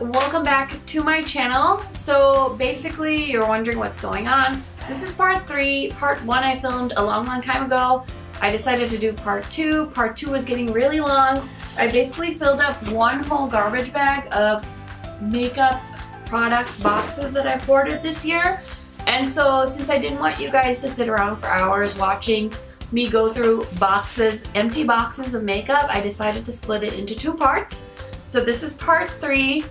welcome back to my channel. So basically you're wondering what's going on. This is part three. Part one I filmed a long, long time ago. I decided to do part two. Part two was getting really long. I basically filled up one whole garbage bag of makeup product boxes that I've ordered this year. And so since I didn't want you guys to sit around for hours watching me go through boxes, empty boxes of makeup, I decided to split it into two parts. So this is part three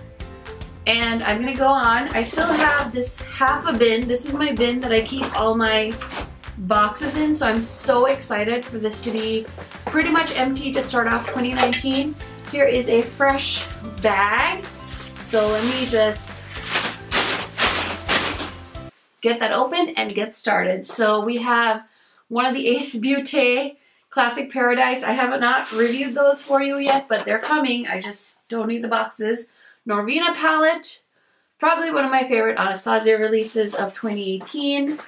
and I'm gonna go on. I still have this half a bin. This is my bin that I keep all my boxes in, so I'm so excited for this to be pretty much empty to start off 2019. Here is a fresh bag. So let me just get that open and get started. So we have one of the Ace Beauté Classic Paradise. I have not reviewed those for you yet, but they're coming. I just don't need the boxes. Norvina palette, probably one of my favorite Anastasia releases of 2018.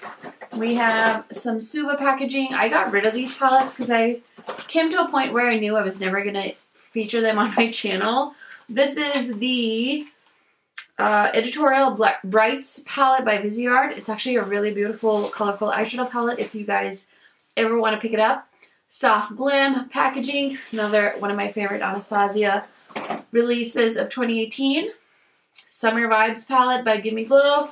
We have some Suva packaging. I got rid of these palettes because I came to a point where I knew I was never going to feature them on my channel. This is the uh, Editorial Black Brights palette by Viseart. It's actually a really beautiful, colorful eyeshadow palette if you guys ever want to pick it up. Soft Glam packaging, another one of my favorite Anastasia releases of 2018. Summer Vibes palette by Give Me Glow.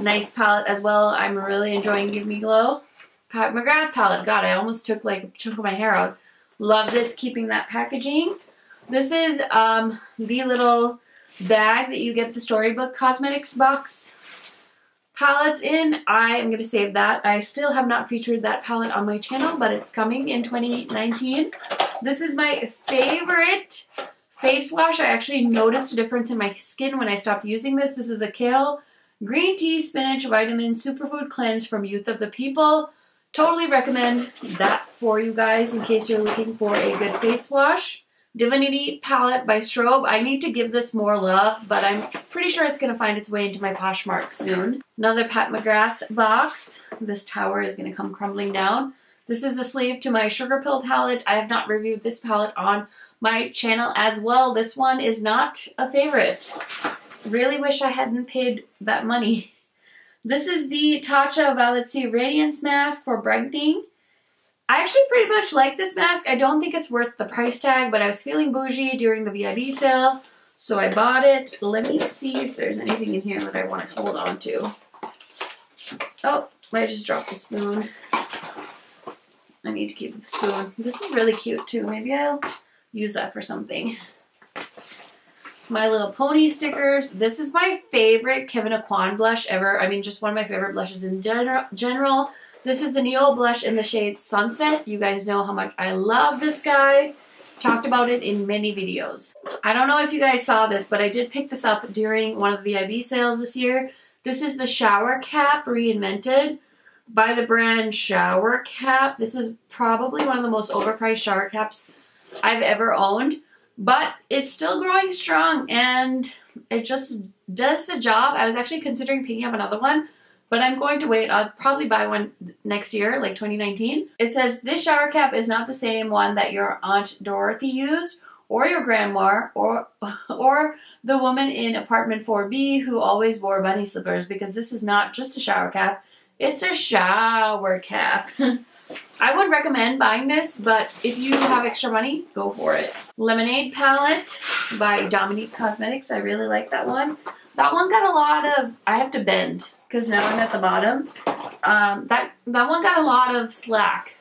Nice palette as well. I'm really enjoying Give Me Glow. Pat McGrath palette. God, I almost took like a chunk of my hair out. Love this, keeping that packaging. This is um, the little bag that you get the Storybook Cosmetics box palettes in. I am going to save that. I still have not featured that palette on my channel, but it's coming in 2019. This is my favorite face wash. I actually noticed a difference in my skin when I stopped using this. This is a Kale Green Tea Spinach Vitamin Superfood Cleanse from Youth of the People. Totally recommend that for you guys in case you're looking for a good face wash. Divinity palette by Strobe. I need to give this more love, but I'm pretty sure it's going to find its way into my Poshmark soon. Another Pat McGrath box. This tower is going to come crumbling down. This is the sleeve to my Sugar Pill palette. I have not reviewed this palette on my channel as well. This one is not a favorite. Really wish I hadn't paid that money. This is the Tatcha Violet-C Radiance Mask for brightening. I actually pretty much like this mask. I don't think it's worth the price tag, but I was feeling bougie during the VIB sale, so I bought it. Let me see if there's anything in here that I want to hold on to. Oh, I just dropped the spoon. I need to keep the spoon. This is really cute too. Maybe I'll use that for something. My Little Pony stickers. This is my favorite Kevyn Aucoin blush ever. I mean, just one of my favorite blushes in general. This is the Neo Blush in the shade Sunset. You guys know how much I love this guy. Talked about it in many videos. I don't know if you guys saw this, but I did pick this up during one of the VIB sales this year. This is the Shower Cap Reinvented by the brand Shower Cap. This is probably one of the most overpriced shower caps I've ever owned, but it's still growing strong and it just does the job. I was actually considering picking up another one, but I'm going to wait. I'll probably buy one next year, like 2019. It says, this shower cap is not the same one that your Aunt Dorothy used or your grandma or, or the woman in apartment 4B who always wore bunny slippers because this is not just a shower cap. It's a shower cap. I would recommend buying this, but if you have extra money, go for it. Lemonade palette by Dominique Cosmetics. I really like that one. That one got a lot of, I have to bend because now I'm at the bottom. Um, that, that one got a lot of slack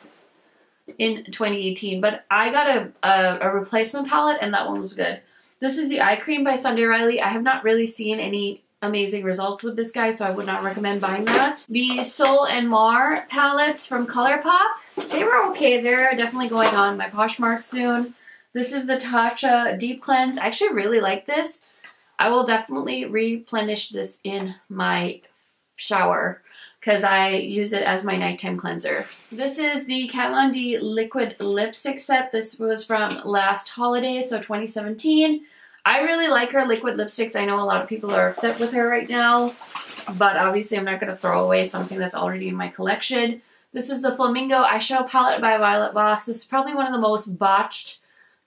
in 2018, but I got a, a, a, replacement palette and that one was good. This is the eye cream by Sunday Riley. I have not really seen any amazing results with this guy, so I would not recommend buying that. The Sol and Mar palettes from ColourPop, they were okay. They're definitely going on my Poshmark soon. This is the Tatcha Deep Cleanse. I actually really like this. I will definitely replenish this in my shower because I use it as my nighttime cleanser. This is the Kat Von D liquid lipstick set. This was from last holiday, so 2017. I really like her liquid lipsticks. I know a lot of people are upset with her right now, but obviously I'm not going to throw away something that's already in my collection. This is the Flamingo Eyeshadow Palette by Violet Voss. This is probably one of the most botched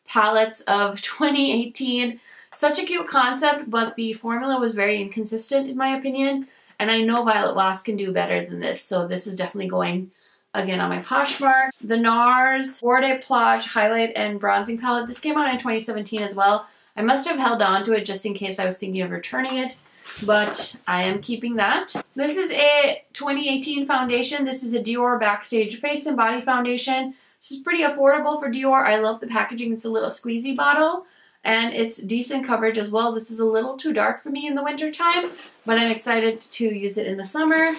palettes of 2018. Such a cute concept, but the formula was very inconsistent in my opinion. And I know Violet Voss can do better than this, so this is definitely going again on my Poshmark. The NARS Bord de Plage Highlight and Bronzing Palette. This came out in 2017 as well. I must have held on to it just in case I was thinking of returning it, but I am keeping that. This is a 2018 foundation. This is a Dior Backstage Face and Body Foundation. This is pretty affordable for Dior. I love the packaging. It's a little squeezy bottle and it's decent coverage as well. This is a little too dark for me in the winter time, but I'm excited to use it in the summer.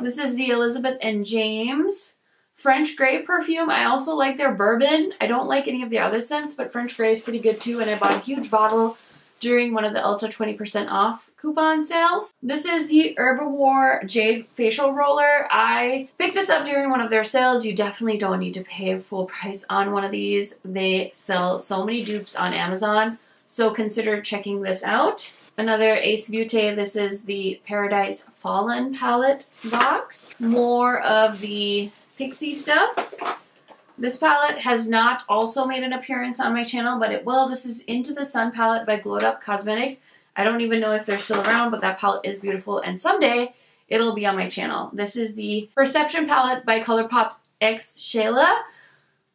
This is the Elizabeth and James French Grey perfume. I also like their bourbon. I don't like any of the other scents, but French Grey is pretty good too, and I bought a huge bottle during one of the Ulta 20% off coupon sales. This is the Herbivore Jade Facial Roller. I picked this up during one of their sales. You definitely don't need to pay full price on one of these. They sell so many dupes on Amazon, so consider checking this out. Another Ace Beauté, this is the Paradise Fallen palette box. More of the Pixi stuff. This palette has not also made an appearance on my channel, but it will. This is Into the Sun palette by Glowed Up Cosmetics. I don't even know if they're still around, but that palette is beautiful, and someday it'll be on my channel. This is the Perception palette by ColourPop X Shayla.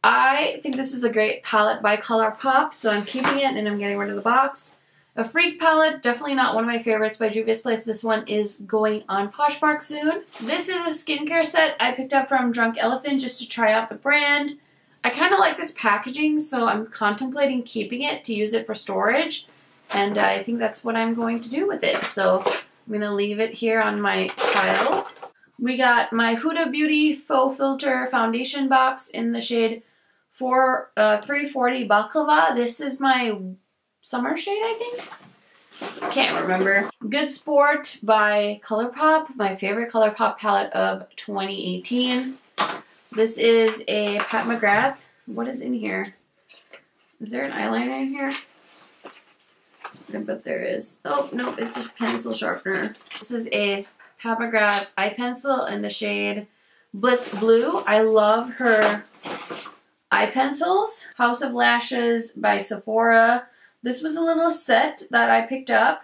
I think this is a great palette by ColourPop, so I'm keeping it and I'm getting rid of the box. Afrique palette, definitely not one of my favorites by Juvia's Place. This one is going on Poshmark soon. This is a skincare set I picked up from Drunk Elephant just to try out the brand. I kind of like this packaging, so I'm contemplating keeping it to use it for storage. And uh, I think that's what I'm going to do with it. So I'm going to leave it here on my pile. We got my Huda Beauty Faux Filter Foundation Box in the shade 4, uh, 340 Baklava. This is my summer shade, I think. Can't remember. Good Sport by ColourPop, my favorite ColourPop palette of 2018. This is a Pat McGrath. What is in here? Is there an eyeliner in here? I bet there is. Oh, nope, it's a pencil sharpener. This is a Pat McGrath eye pencil in the shade Blitz Blue. I love her eye pencils. House of Lashes by Sephora. This was a little set that I picked up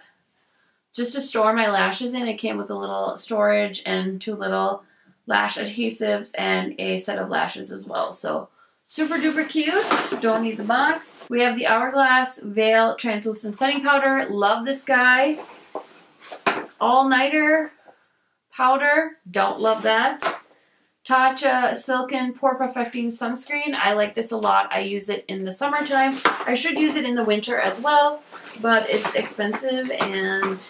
just to store my lashes in. It came with a little storage and two little lash adhesives and a set of lashes as well. So super duper cute. Don't need the box. We have the Hourglass Veil Translucent Setting Powder. Love this guy. All-Nighter powder. Don't love that. Tatcha Silken Pore Perfecting Sunscreen. I like this a lot. I use it in the summertime. I should use it in the winter as well, but it's expensive and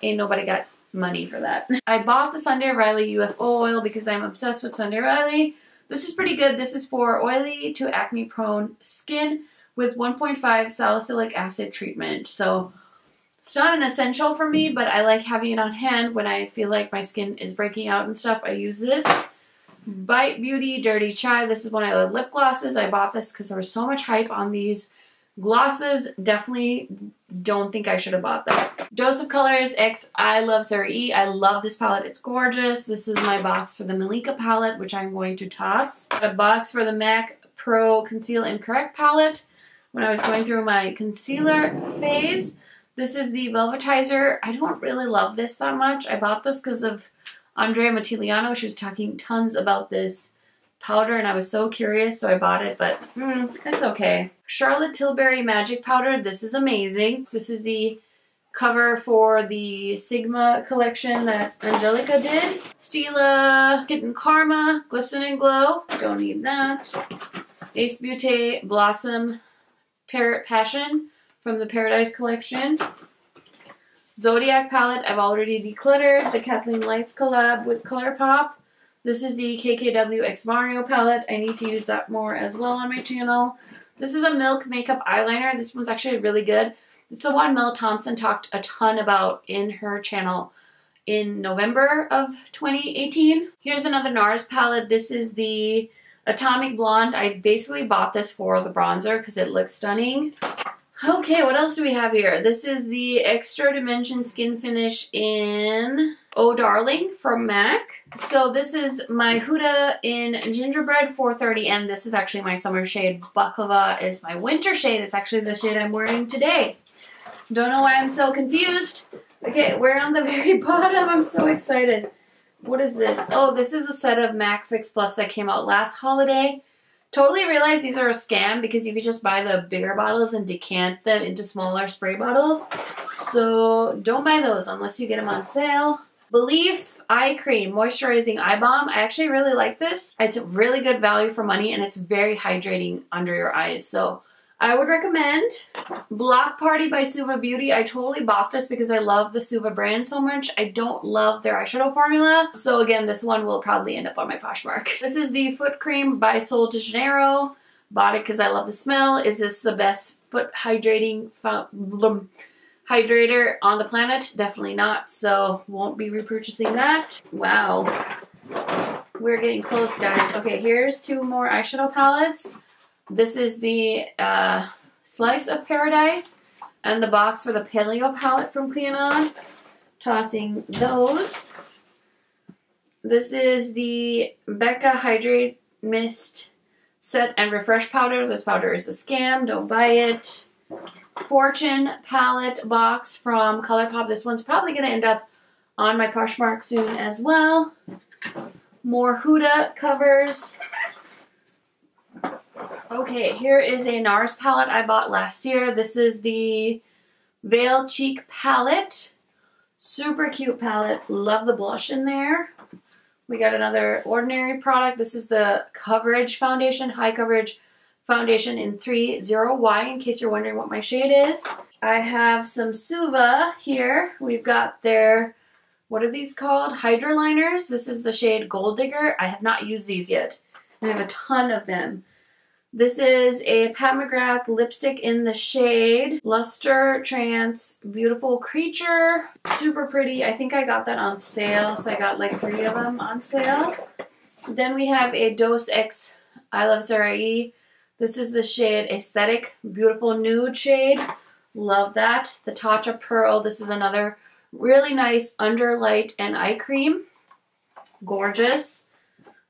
ain't nobody got money for that. I bought the Sunday Riley UFO oil because I'm obsessed with Sunday Riley. This is pretty good. This is for oily to acne prone skin with 1.5 salicylic acid treatment. So it's not an essential for me, but I like having it on hand when I feel like my skin is breaking out and stuff. I use this. Bite Beauty Dirty Chai. This is one of the lip glosses. I bought this because there was so much hype on these glosses. Definitely don't think I should have bought that. Dose of Colors X I Love Sarah E. I love this palette. It's gorgeous. This is my box for the Malika palette, which I'm going to toss. A box for the MAC Pro Conceal and Correct palette when I was going through my concealer phase. This is the Velvetizer. I don't really love this that much. I bought this because of Andrea Matillano. She was talking tons about this powder and I was so curious so I bought it but mm, it's okay. Charlotte Tilbury Magic Powder. This is amazing. This is the cover for the Sigma collection that Angelica did. Stila Kitten Karma Glisten and Glow. Don't need that. Ace Beauté Blossom Parrot Passion from the Paradise collection. Zodiac palette, I've already decluttered. The Kathleen Lights collab with ColourPop. This is the KKW X Mario palette. I need to use that more as well on my channel. This is a Milk Makeup Eyeliner. This one's actually really good. It's the one Mel Thompson talked a ton about in her channel in November of 2018. Here's another NARS palette. This is the Atomic Blonde. I basically bought this for the bronzer because it looks stunning. Okay, what else do we have here? This is the Extra Dimension Skin Finish in Oh Darling from MAC. So this is my Huda in Gingerbread 430 and this is actually my summer shade. Baklava is my winter shade. It's actually the shade I'm wearing today. Don't know why I'm so confused. Okay, we're on the very bottom. I'm so excited. What is this? Oh, this is a set of MAC Fix Plus that came out last holiday. Totally realize these are a scam because you could just buy the bigger bottles and decant them into smaller spray bottles. So don't buy those unless you get them on sale. belif Eye Cream Moisturizing Eye Balm. I actually really like this. It's a really good value for money and it's very hydrating under your eyes. So I would recommend Block Party by Suva Beauty. I totally bought this because I love the Suva brand so much. I don't love their eyeshadow formula. So again, this one will probably end up on my Poshmark. This is the Foot Cream by Sol de Janeiro. Bought it because I love the smell. Is this the best foot hydrating hydrator on the planet? Definitely not. So won't be repurchasing that. Wow. We're getting close, guys. Okay, here's two more eyeshadow palettes. This is the uh, Slice of Paradise and the box for the Paleo palette from Clionadh. Tossing those. This is the Becca Hydrate Mist Set and Refresh Powder. This powder is a scam. Don't buy it. Fortune palette box from ColourPop. This one's probably going to end up on my Poshmark soon as well. More Huda covers. Okay, here is a NARS palette I bought last year. This is the Veil Cheek palette. Super cute palette. Love the blush in there. We got another ordinary product. This is the Coverage Foundation, High Coverage Foundation in 30Y, in case you're wondering what my shade is. I have some Suva here. We've got their, what are these called? Hydroliners. This is the shade Gold Digger. I have not used these yet. I have a ton of them. This is a Pat McGrath lipstick in the shade Luster Trance Beautiful Creature. Super pretty. I think I got that on sale, so I got like three of them on sale. Then we have a Dose X I Love Sarai. This is the shade Aesthetic Beautiful Nude shade. Love that. The Tatcha Pearl. This is another really nice under light and eye cream. Gorgeous.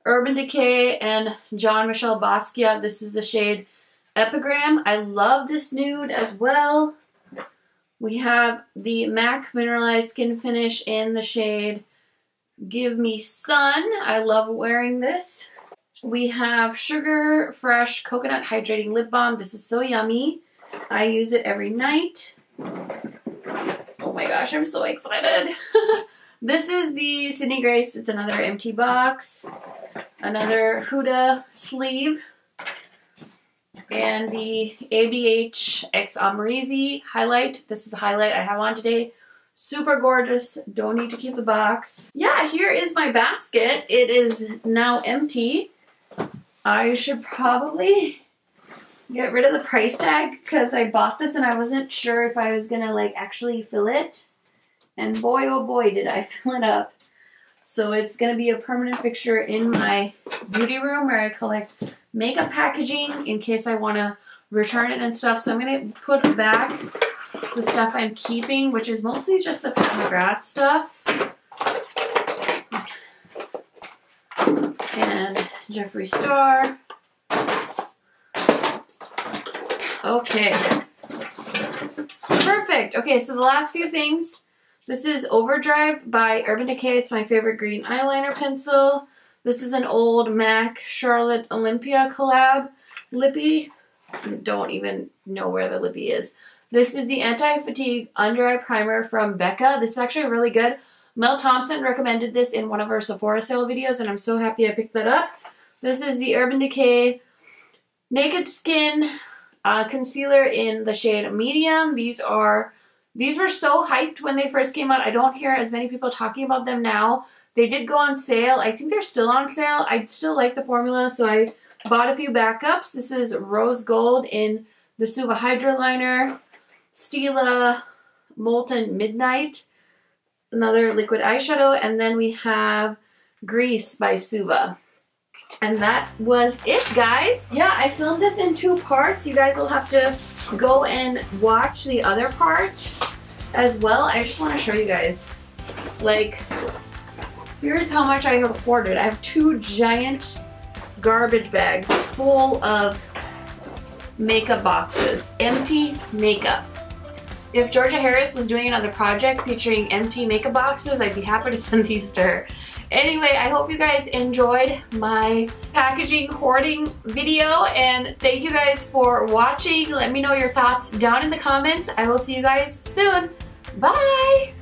Urban Decay and Jean Michel Basquiat. This is the shade Epigram. I love this nude as well. We have the MAC Mineralized Skin Finish in the shade Give Me Sun. I love wearing this. We have Sugar Fresh Coconut Hydrating Lip Balm. This is so yummy. I use it every night. Oh my gosh, I'm so excited. this is the Sydney Grace. It's another empty box another Huda sleeve, and the ABH X Amrezy highlight. This is the highlight I have on today. Super gorgeous. Don't need to keep the box. Yeah, here is my basket. It is now empty. I should probably get rid of the price tag because I bought this and I wasn't sure if I was going to like actually fill it. And boy, oh boy, did I fill it up. So it's going to be a permanent fixture in my beauty room where I collect makeup packaging in case I want to return it and stuff. So I'm going to put back the stuff I'm keeping, which is mostly just the Pat McGrath stuff. And Jeffree Star. Okay. Perfect. Okay, so the last few things this is Overdrive by Urban Decay. It's my favorite green eyeliner pencil. This is an old MAC Charlotte Olympia collab lippy. Don't even know where the lippy is. This is the Anti-Fatigue Under Eye Primer from Becca. This is actually really good. Mel Thompson recommended this in one of her Sephora sale videos, and I'm so happy I picked that up. This is the Urban Decay Naked Skin uh, Concealer in the shade Medium. These are these were so hyped when they first came out. I don't hear as many people talking about them now. They did go on sale. I think they're still on sale. I still like the formula, so I bought a few backups. This is Rose Gold in the Suva Hydra Liner, Stila Molten Midnight, another liquid eyeshadow, and then we have Grease by Suva. And that was it, guys. Yeah, I filmed this in two parts. You guys will have to go and watch the other part as well. I just want to show you guys Like, here's how much I have hoarded. I have two giant garbage bags full of makeup boxes, empty makeup. If Georgia Harris was doing another project featuring empty makeup boxes, I'd be happy to send these to her. Anyway, I hope you guys enjoyed my packaging hoarding video and thank you guys for watching. Let me know your thoughts down in the comments. I will see you guys soon. Bye!